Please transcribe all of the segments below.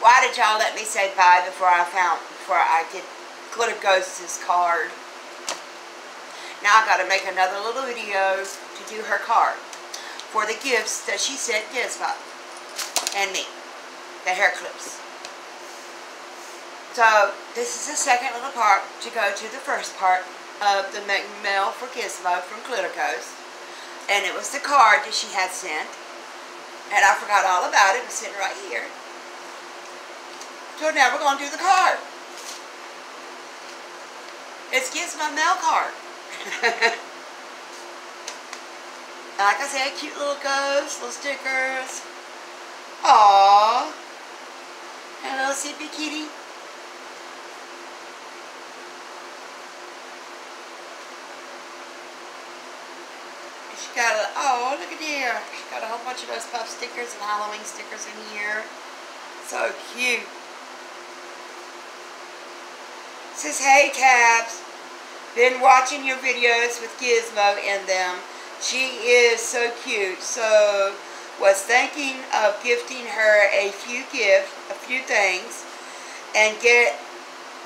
Why did y'all let me say bye before I found, before I did Glitter Ghost's card? Now I gotta make another little video to do her card for the gifts that she sent Gizmo and me, the hair clips. So this is the second little part to go to the first part of the mail for Gizmo from Ghost. And it was the card that she had sent. And I forgot all about it. It was sitting right here. So now we're going to do the card. It's Gizmo mail card. like I said, cute little ghosts, little stickers. Aww. Hello, Sippy Kitty. She got a, oh, look at there. She got a whole bunch of those puff stickers and Halloween stickers in here. So cute. Says, hey Tabs, been watching your videos with Gizmo in them. She is so cute. So was thinking of gifting her a few gifts, a few things, and get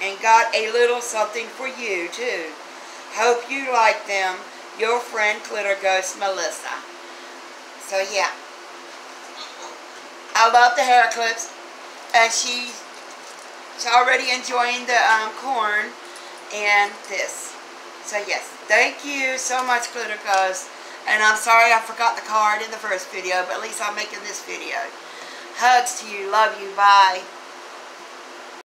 and got a little something for you too. Hope you like them. Your friend Glitter Ghost Melissa. So yeah. I love the hair clips. And she She's already enjoying the um, corn and this. So yes, thank you so much, Glitter And I'm sorry I forgot the card in the first video, but at least I'm making this video. Hugs to you. Love you. Bye.